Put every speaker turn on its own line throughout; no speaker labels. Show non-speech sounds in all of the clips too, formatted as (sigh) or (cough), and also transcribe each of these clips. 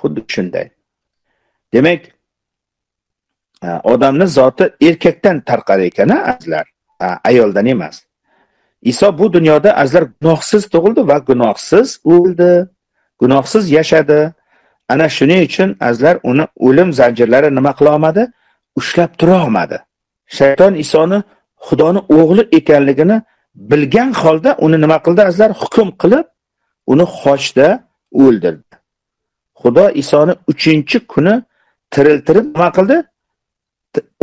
xuddi shunday. Demak e, odamni zoti erkakdan tarqar ekan azlar e, ayoldan emas. Iso bu dunyoda azlar gunohsiz tug'ildi va gunohsiz o'ldi gunohsiz yashadi. Ana shuning uchun azlar uni o'lim zanjirlari nima qila olmadi? Ushlab tura olmadi. Shayton isoni xudoni o'g'li ekanligini bilgan holda uni nima qildi azlar hukm qilib uni xochda o'ldirdi. Xudo isoni uchinchi kuni tiriltirib nima qildi?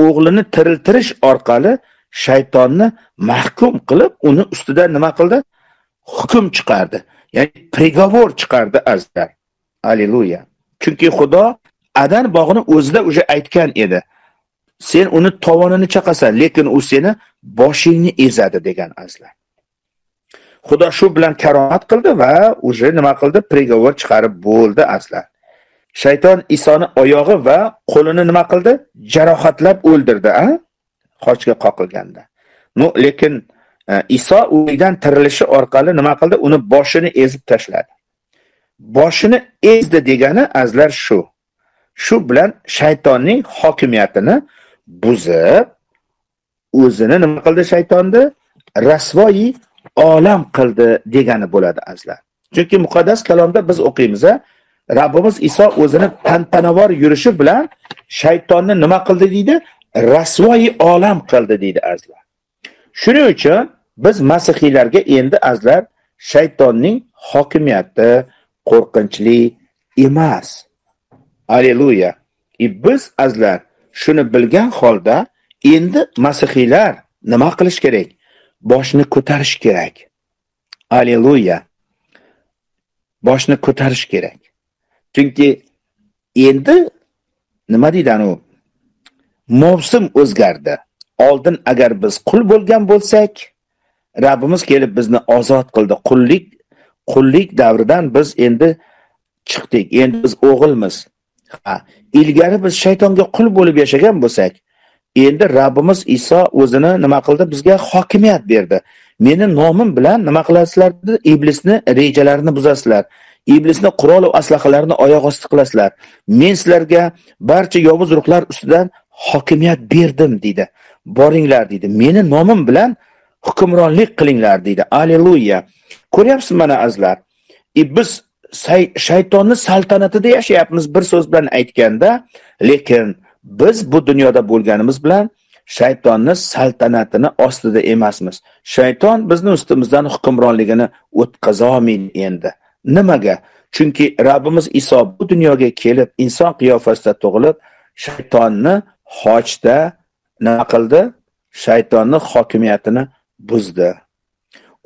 O'g'lini tiriltirish orqali shaytonni mahkum qilib uni ustidan nima qildi? Hukm chiqardi. Ya'ni приговор chiqardi azizlar. Alleluya. Chunki xudo adan bog'ini o'zida уже aytgan edi. Sen uni tovonini chaqasan lekin u seni boshingni ezadi degan azizlar. Xudo shu bilan karomat qildi va уже nima qildi? Приговор chiqarib bo'ldi aslan. shayton isoni oyog'i va qo'lini nima qildi? Jarohatlab o'ldirdi a? Qochga qoqilganda. No lekin e, iso o'likdan tirilishi orqali nima qildi? Uni boshini ezib tashladi. Boshini ezdi degani azlar shu. Shu bilan shaytonning hokimiyatini buzib o'zini nima qildi shaytonni rasvoyi olam qildi degani bo'ladi azizlar chunki muqaddas kalomda biz o'qiymiz Rabbimiz Iso o'zini tantanavor yurishi bilan shaytonni nima qildi deydi? Rasvoyi olam qildi deydi azlar. Shuning uchun biz masihiylarga endi azlar shaytonning hokimiyati qo'rqinchli emas. Alleluya. E biz azlar shuni bilgan holda endi masihiylar nima qilish kerak? Boshni ko'tarish kerak. Alleluya. Boshni ko'tarish kerak. chunki endi nima deydi anu mavsum o'zgardi oldin agar biz qul bo'lgan bo'lsak Rabbimiz kelib bizni ozod qildi qullik qullik davridan biz endi chiqdik endi biz o'g'ilmiz ha ilgari biz shaytonga qul bo'lib yashagan bo'lsak endi Rabbimiz Iso o'zini nima qildi? Bizga hokimiyat berdi. Meni nomim bilan nima qilasizlar iblisni rejalarini buzasizlar. Iblisni qurol va aslahalarini oyoq osti qilasizlar. Men sizlarga barcha yovuz ruhlar ustidan hokimiyat berdim deydi boringlar deydi meni nomim bilan hukmronlik qilinglar deydi alleluya. Ko'ryapsiz mana azizlar. E, biz shaytonni saltanatida yashayapmiz bir so'z bilan aytganda lekin biz bu dunyoda bo'lganimiz bilan shaytonni saltanatini ostida emasmiz. Shayton bizni ustimizdan hukmronligini o'tkazolmaydi endi. Nimaga? Chunki Rabbimiz Iso bu dunyoga kelib inson qiyofasida tug'ilib shaytonni xochda nima qildi? Shaytonni hokimiyatini buzdi.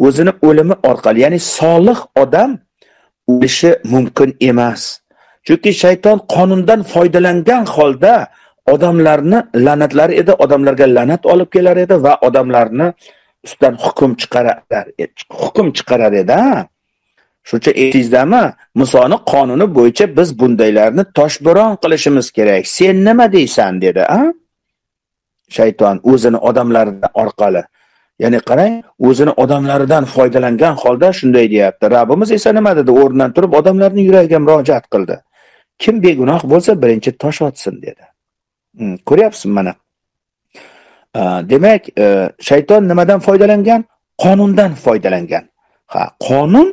O'zini o'limi orqali ya'ni solih odam o'lishi mumkin emas. Chunki shayton qonundan foydalangan holda odamlarni la'natlari edi odamlarga la'nat olib kelar edi va odamlarni ustidan hukm chiqarar e, hukm chiqarar edi shuncha esingizdami musoni qonuni bo'yicha biz bundaylarni toshbo'ron qilishimiz kerak. Sen nima deysan? dedi a shayton o'zini odamlaridan orqali ya'ni qarang o'zini odamlaridan foydalangan holda shunday deyapti. Rabbimiz esa nima dedi? O'rnidan turib odamlarning yuragiga murojaat qildi. Kim begunoh bo'lsa birinchi tosh otsin dedi. Ko'ryapsizmi mana. Э, demak э, shayton nimadan foydalangan? Qonundan foydalangan. Ha qonun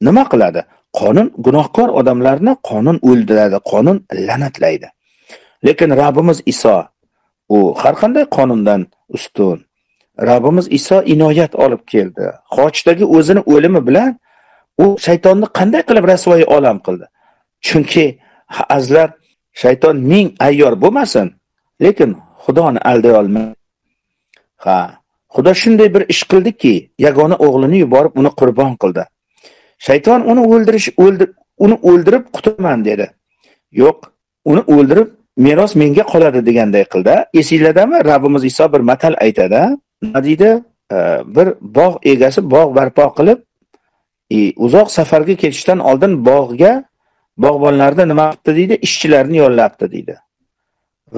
nima qiladi? Qonun gunohkor odamlarni qonun o'ldiradi qonun la'natlaydi. Lekin Rabbimiz Iso u har qanday qonundan ustun. Rabbimiz Iso inoyat olib keldi. Xochdagi o'zini o'limi bilan u shaytonni qanday qilib rasvoyi olam qildi? Chunki azlar shayton ming ayyor bo'lmasin lekin xudoni alday olmaydi ha xudo shunday bir ish qildiki yagona o'g'lini yuborib uni qurbon qildi. Shayton uni o'ldirish o'ldir uni o'ldirib qutulaman dedi. Yo'q uni o'ldirib meros menga qoladi deganday qildi. Esinglardami rabbimiz iso bir matal aytadi. Nima deydi bir bog' egasi bog' barpo qilib e, uzoq safarga ketishdan oldin bog'ga bog'bonlarni nima qilibdi deydi? Ishchilarni yollabdi deydi.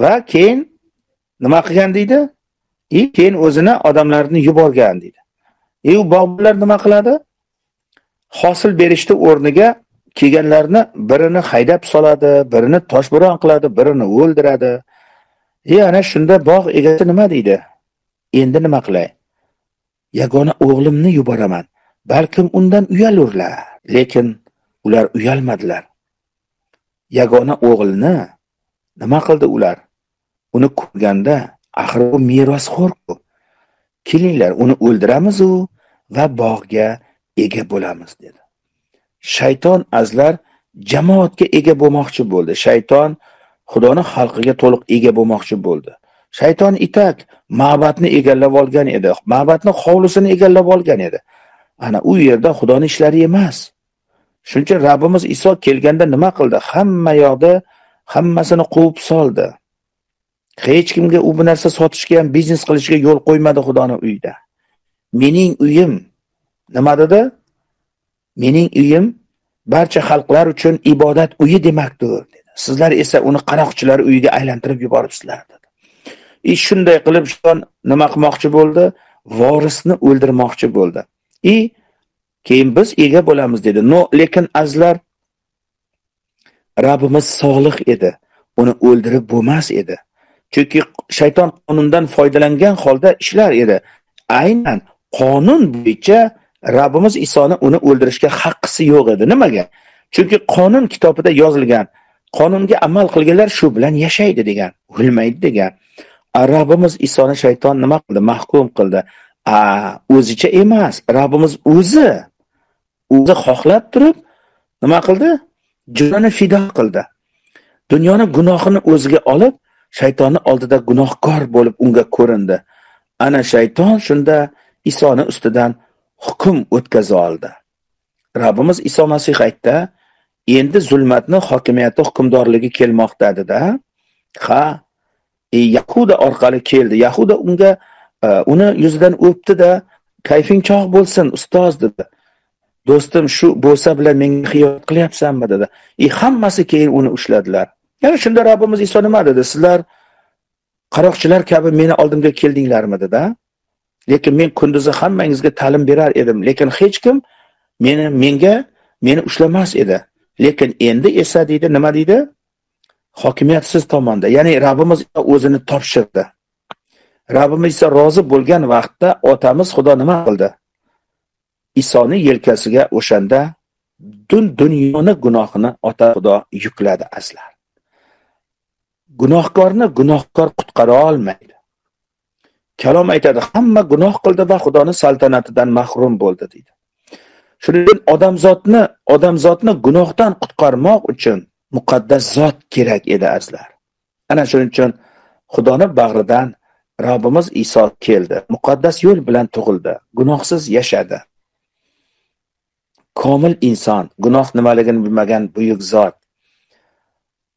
Va keyin nima qilgan deydi? И keyin o'zini odamlarni yuborgan deydi. И u bog'bonlar nima qiladi? Hosil berishni o'rniga kelganlarni birini haydab soladi birini toshbo'ron qiladi birini o'ldiradi. E ana shunda bog' egasi nima deydi? Endi nima qilay? Yagona o'g'limni yuboraman. Balkim undan uyalurlar. Lekin ular uyalmadilar. Yagona o'g'ilni nima qildi ular? Uni ko'rganda axir u merosxo'rku kelinglar uni o'ldiramizu va bog'ga ega bo'lamiz dedi. Shayton azlar jamoatga ega bo'lmoqchi bo'ldi. Shayton xudoni xalqiga to'liq ega bo'lmoqchi bo'ldi. Shayton itak ma'batni egallab olgan edi ma'batni hovlisini egallab olgan edi. Ana u yerda xudoni ishlari emas. Shuning uchun rabbimiz iso kelganda nima qildi? Hamma yoqda hammasini quvib soldi. Hech kimga u bu narsa sotishga ham biznes qilishga yo'l qo'ymadi xudoni uyida. Mening uyim nima dedi? Mening uyim barcha xalqlar uchun ibodat uyi demakdir dedi. Sizlar esa uni qaroqchilar uyiga aylantirib yuboribsizlar dedi. И shunday qilib shon nima qilmoqchi bo'ldi? Vorisni o'ldirmoqchi bo'ldi. И keyin biz ega bo'lamiz dedi no lekin azlar Rabbimiz solih edi uni o'ldirib bo'lmas edi chunki shayton qonundan foydalangan holda ishlar edi aynan qonun bo'yicha Rabbimiz Isoni uni o'ldirishga haqqisi yo'q edi. Nimaga? Chunki qonun kitobida yozilgan, qonunga amal qilganlar shu bilan yashaydi degan, o'lmaydi degan. Rabbimiz Isoni shayton nima qildi? Mahkum qildi. A, o'zicha emas, Rabbimiz o'zi o'zi xohlab turib nima qildi? Jonini fido qildi. Dunyoni gunohini o'ziga olib, shaytonni oldida gunohkor bo'lib unga ko'rindi. Ana shayton shunda Isoni ustidan hukm o'tkaza oldi Rabbimiz Iso Masih aytdi endi zulmatni hokimiyati hukmdorligi kelmoqda dedida ha e, yahuda orqali keldi yahuda unga e, uni yuzidan o'pdida kayfing chog' bo'lsin ustoz dedi do'stim shu bo'lsa bilan menga xiyonat qilyapsanmi dedi. И e, hammasi keyin uni ushladilar. Yana shunda robbimiz Iso nima dedi? Sizlar qaroqchilar kabi meni oldimga keldinglarmi dedi. Lekin men kunduzi hammangizga ta'lim berar edim. Lekin hech kim meni menga meni ushlamas edi. Lekin endi esa deydi nima deydi? Hokimiyat siz tomonda. Ya'ni rabbimiz o'zini topshirdi. Rabbimiz esa rozi bo'lgan vaqtda otamiz xudo nima qildi? Isoni yelkasiga o'shanda butun dunyoni gunohini ota xudo yukladi aslar gunohkorni gunohkor qutqara olmaydi. Kalom aytadi hamma gunoh qildi va xudoni saltanatidan mahrum bo'ldi deydi. Shuning uchun odamzodni odamzodni gunohdan qutqarmoq uchun muqaddas zot kerak edi azlar. ana shuning uchun xudoni bag'ridan robbimiz iso keldi muqaddas yo'l bilan tug'ildi gunohsiz yashadi. Komil inson gunoh nimaligini bilmagan buyuk zot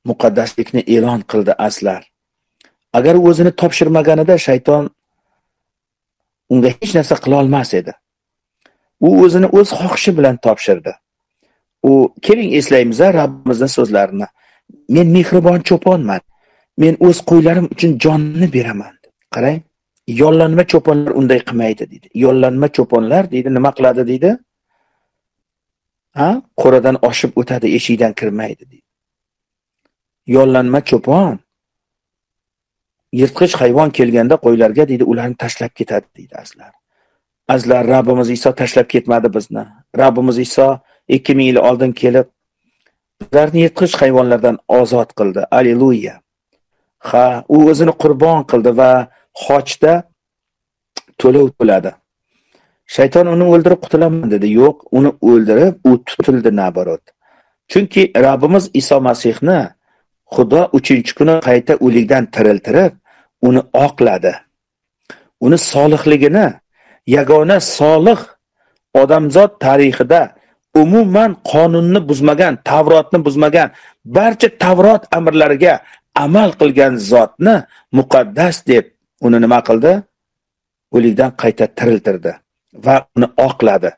muqaddaslikni e'lon qildi aslar. Agar o'zini topshirmaganida shayton unga hech narsa qila olmas edi. U o'zini o'z xohishi bilan topshirdi. U keling eslaymiz Rabbimizning so'zlarini. Men mehribon cho'ponman. Men o'z qo'ylarim uchun jonni beraman. Qarang yollanma cho'ponlar unday qilmaydi deydi. Yollanma cho'ponlar deydi nima qiladi? deydi. Ha? Qo'radan oshib o'tadi eshikdan kirmaydi deydi. Yollanma cho'pon. Yirtqich hayvon kelganda qo'ylarga deydi ularni tashlab ketadi deydi azlar. Azlar rabbimiz iso tashlab ketmadi bizni. Rabbimiz iso ikki ming yil oldin kelib bizlarni yirtqich hayvonlardan ozod qildi. Alleluya. Ha u o'zini qurbon qildi va xochda to'lov to'ladi. Shayton uni o'ldirib qutulaman dedi. Yo'q uni o'ldirib u tutildi naborot chunki rabbimiz iso masihni xudo uchinchi kuni qayta o'likdan tiriltirib uni oqladi. Uni solihligini yagona solih odamzod tarixida umuman qonunni buzmagan tavrotni buzmagan barcha tavrot amrlariga amal qilgan zotni muqaddas deb uni nima qildi? O'likdan qayta tiriltirdi. Va uni oqladi.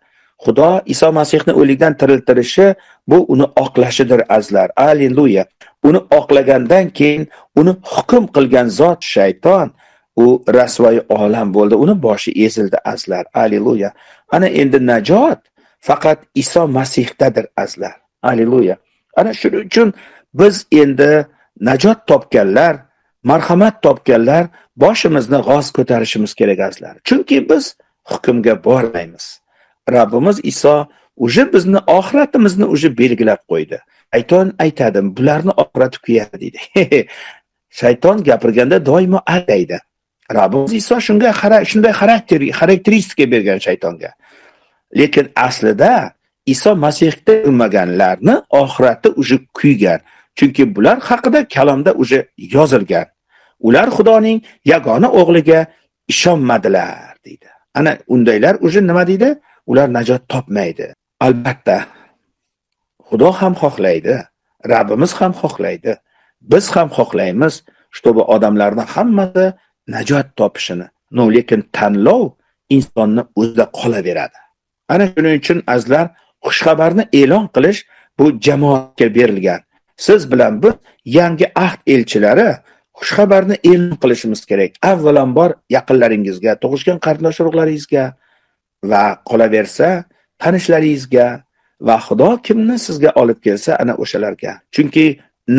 Xudo iso masihni o'likdan tiriltirishi bu uni oqlashidir azlar alleluya. Uni oqlagandan keyin uni hukm qilgan zot shayton u rasvoy olam bo'ldi. Uni boshi ezildi azlar alleluya. Ana endi najot faqat iso masihdadir azlar Alleluya. Ana shuning uchun biz endi najot topganlar, marhamat topganlar boshimizni g'oz ko'tarishimiz kerak azizlar. Chunki biz hukmga bormaymiz. Rabbimiz Iso уже bizni oxiratimizni уже belgilab qo'ydi. Shayton aytadi, bularni oxirati kuyadi deydi. (laughs) Shayton gapirganda doimo aldaydi. Rabbimiz Iso shunga shunday xarakter xarakteristika bergan shaytonga. Lekin aslida Iso Masihda o'lmaganlarni oxiratda уже kuygan. Chunki bular haqida kalomda уже yozilgan. Ular Xudoning yagona o'g'liga ishonmadilar deydi. Ana undaylar уже nima deydi? Ular najot topmaydi. Albatta Xudo ham xohlaydi, Rabbimiz ham xohlaydi, biz ham xohlaymiz, чтобы odamlarni hammasi najot topishini. No, lekin tanlov insonni o'zida qolaveradi. Ana shuning uchun azizlar xushxabarni e'lon qilish bu jamoatga berilgan. Siz bilan biz yangi ahd elchilari xushxabarni e'lon qilishimiz kerak. Avvalambor yaqinlaringizga, tug'ishgan qarindosh urug'laringizga va qolaversa tanishlaringizga va Xudo kimni sizga olib kelsa ana o'shalarga. Chunki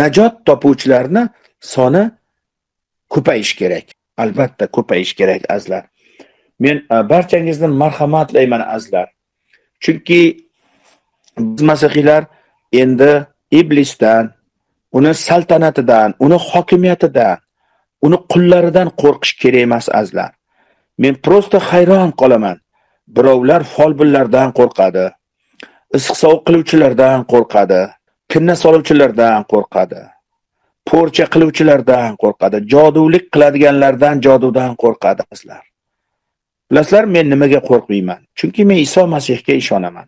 najot topuvchilarni soni ko'payish kerak. Albatta ko'payish kerak azizlar Men e, barchangizni marhamatlayman azizlar Chunki biz masihiylar endi iblisdan, uni saltanatidan, uni hokimiyatidan, uni qullaridan qo'rqish kerak emas azlar. Men prosta hayron qolaman. Birovlar folbinlardan qo'rqadi. Issiq sovuq qiluvchilardan qo'rqadi. Kinna soluvchilardan qo'rqadi. Po'rcha qiluvchilardan qo'rqadi. Jodulik qiladiganlardan jodudan qo'rqadi azlar. Bilasizlar, men nimaga qo'rqmayman? Chunki men Iso Masihga ishonaman.